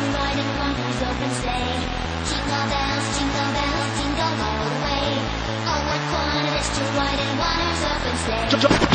Oh, what open sleigh. Jingle bells, jingle bells, jingle all the way. Oh, what fun it is to ride in open sleigh.